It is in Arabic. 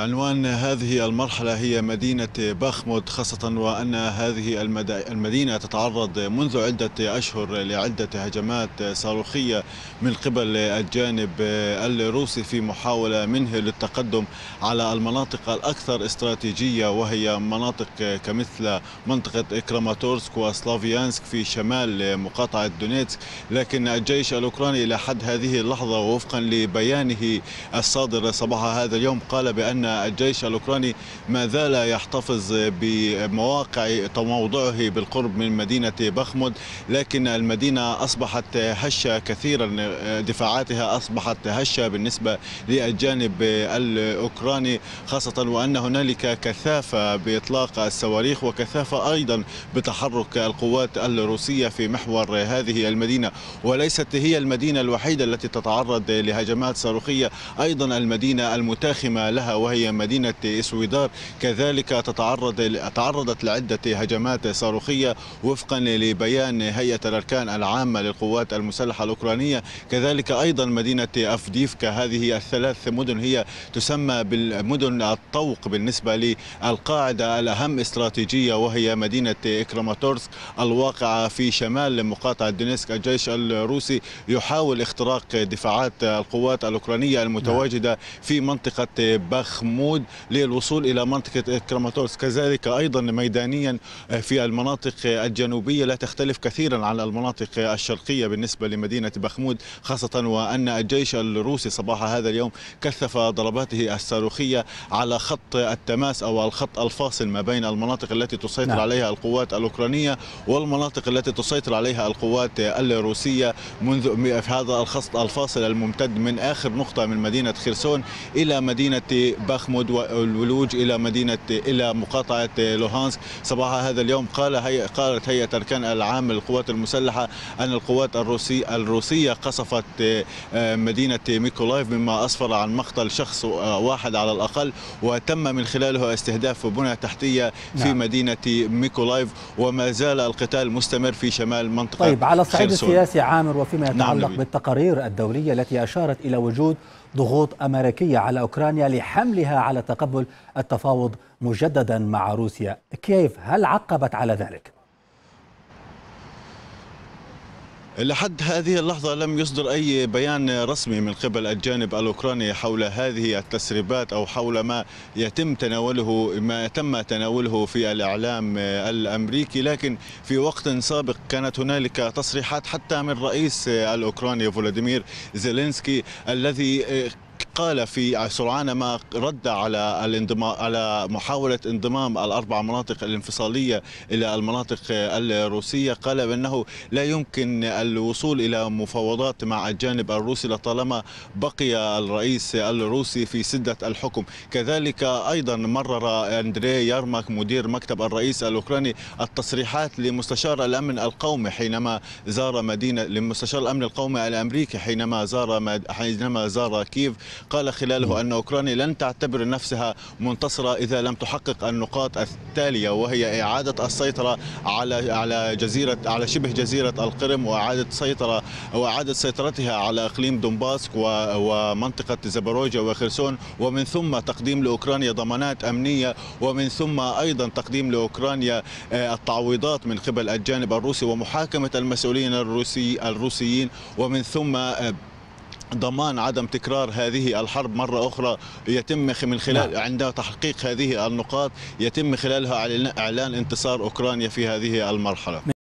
عنوان هذه المرحلة هي مدينة باخموت خاصة وأن هذه المدينة تتعرض منذ عدة أشهر لعدة هجمات صاروخية من قبل الجانب الروسي في محاولة منه للتقدم على المناطق الأكثر استراتيجية وهي مناطق كمثل منطقة كراماتورسك وسلافيانسك في شمال مقاطعة دونيتسك. لكن الجيش الأوكراني إلى حد هذه اللحظة وفقا لبيانه الصادر صباح هذا اليوم قال بأن الجيش الأوكراني ما زال يحتفظ بمواقع تموضعه بالقرب من مدينة بخمود لكن المدينة أصبحت هشة كثيرا دفاعاتها أصبحت هشة بالنسبة للجانب الأوكراني خاصة وأن هنالك كثافة بإطلاق الصواريخ وكثافة أيضا بتحرك القوات الروسية في محور هذه المدينة. وليست هي المدينة الوحيدة التي تتعرض لهجمات صاروخية أيضا المدينة المتاخمة لها وهي وهي مدينة سويدار كذلك تتعرض تعرضت لعدة هجمات صاروخية وفقا لبيان هيئة الأركان العامة للقوات المسلحة الأوكرانية. كذلك أيضا مدينة أفديفكا هذه الثلاث مدن هي تسمى بالمدن الطوق بالنسبة للقاعدة الأهم استراتيجية وهي مدينة كراماتورسك الواقعة في شمال مقاطعة دونيتسك الجيش الروسي يحاول اختراق دفاعات القوات الأوكرانية المتواجدة في منطقة باخموت للوصول إلى منطقة كراماتورسك كذلك أيضا ميدانيا في المناطق الجنوبية لا تختلف كثيرا عن المناطق الشرقية بالنسبة لمدينة باخموت خاصة وأن الجيش الروسي صباح هذا اليوم كثف ضرباته الصاروخية على خط التماس أو الخط الفاصل ما بين المناطق التي تسيطر نعم. عليها القوات الأوكرانية والمناطق التي تسيطر عليها القوات الروسية منذ في هذا الخط الفاصل الممتد من آخر نقطة من مدينة خرسون إلى مدينة باخموت والولوج إلى مدينة إلى مقاطعة لوهانسك. صباح هذا اليوم قال هي قالت هيئة أركان العام للقوات المسلحة أن القوات الروسيه الروسية قصفت آه، مدينة ميكولايف مما أسفر عن مقتل شخص واحد على الأقل وتم من خلاله استهداف بنى تحتية في نعم. مدينة ميكولايف وما زال القتال مستمر في شمال منطقة طيب على الصعيد السياسي عامر وفيما نعم، يتعلق نعم بالتقارير الدولية التي أشارت إلى وجود ضغوط أمريكية على أوكرانيا لحملها على تقبل التفاوض مجددا مع روسيا. كيف هل عقبت على ذلك؟ لحد هذه اللحظة لم يصدر أي بيان رسمي من قبل الجانب الأوكراني حول هذه التسريبات أو حول ما يتم تناوله ما تم تناوله في الإعلام الأمريكي. لكن في وقت سابق كانت هنالك تصريحات حتى من رئيس الأوكراني فولاديمير زيلينسكي الذي قال في سرعان ما رد على الانضمام على محاولة انضمام الأربع مناطق الانفصالية إلى المناطق الروسية قال بأنه لا يمكن الوصول إلى مفاوضات مع الجانب الروسي لطالما بقي الرئيس الروسي في سدة الحكم. كذلك أيضا مرر أندري يارماك مدير مكتب الرئيس الأوكراني التصريحات لمستشار الأمن القومي حينما زار مدينة لمستشار الأمن القومي الأمريكي حينما زار حينما زار كييف. قال خلاله أن أوكرانيا لن تعتبر نفسها منتصرة إذا لم تحقق النقاط التالية وهي إعادة السيطرة على على جزيرة على شبه جزيرة القرم وإعادة سيطرة وإعادة سيطرتها على إقليم دونباسك ومنطقة زبروجيا وخرسون. ومن ثم تقديم لأوكرانيا ضمانات أمنية ومن ثم أيضا تقديم لأوكرانيا آه، التعويضات من قبل الجانب الروسي ومحاكمة المسؤولين الروسي الروسيين. ومن ثم آه، ضمان عدم تكرار هذه الحرب مرة أخرى يتم من خلال نعم. عند تحقيق هذه النقاط يتم خلالها إعلان انتصار أوكرانيا في هذه المرحلة